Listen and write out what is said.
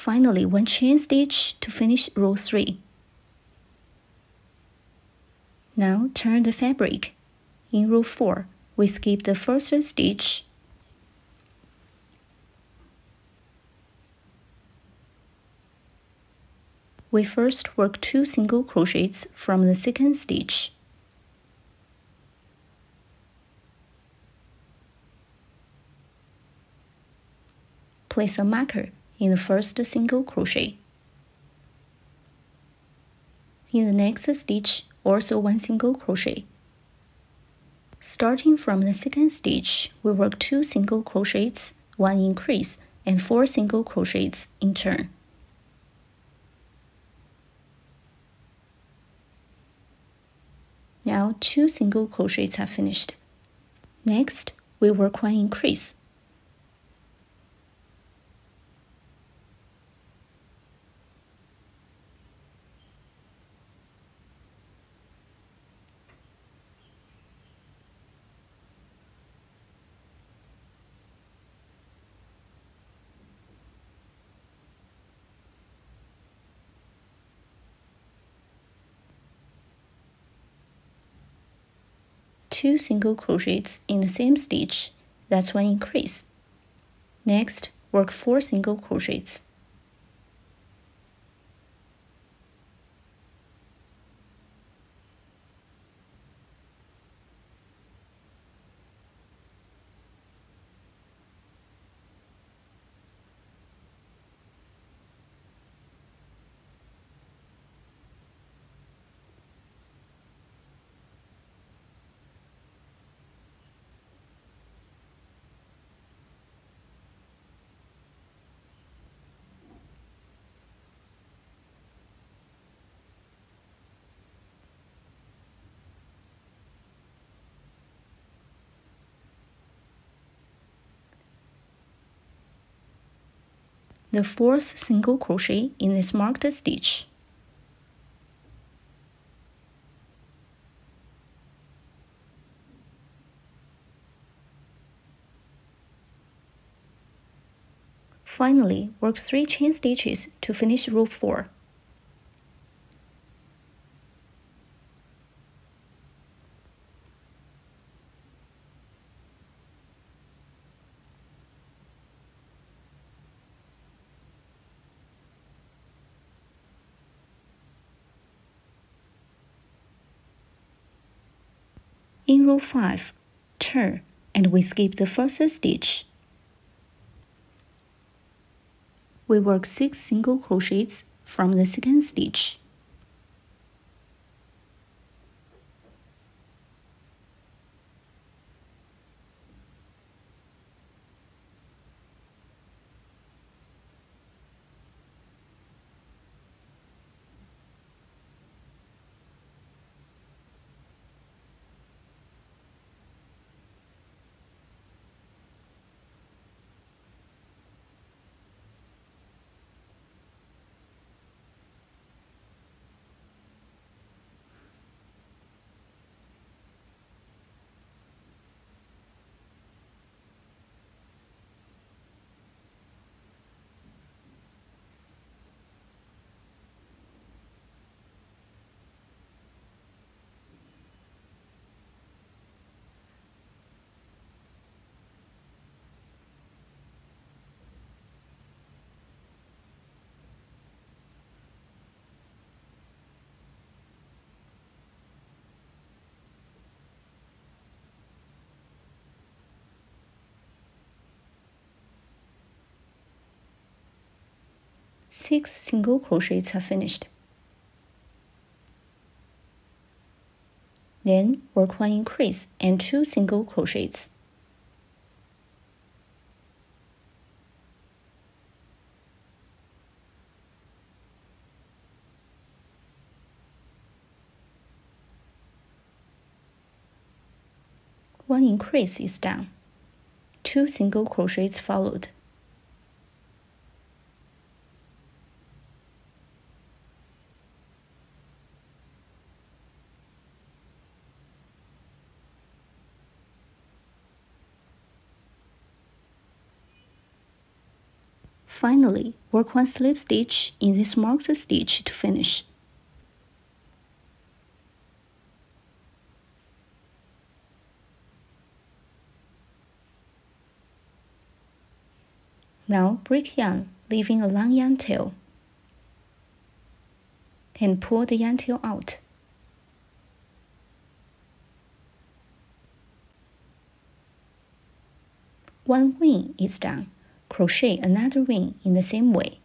Finally, one chain stitch to finish row 3. Now turn the fabric. In row 4, we skip the first stitch. We first work 2 single crochets from the second stitch. Place a marker in the first single crochet. In the next stitch, also one single crochet. Starting from the second stitch, we work two single crochets, one increase, and four single crochets in turn. Now two single crochets are finished. Next, we work one increase. Two single crochets in the same stitch, that's one increase. Next, work four single crochets. The fourth single crochet in this marked stitch. Finally, work 3 chain stitches to finish row 4. In row 5, turn and we skip the first stitch. We work 6 single crochets from the second stitch. Six single crochets are finished. Then work one increase and two single crochets. One increase is done. Two single crochets followed. Finally, Work one slip stitch in this marked stitch to finish. Now break yarn, leaving a long yarn tail. And pull the yarn tail out. One wing is done. Crochet another wing in the same way.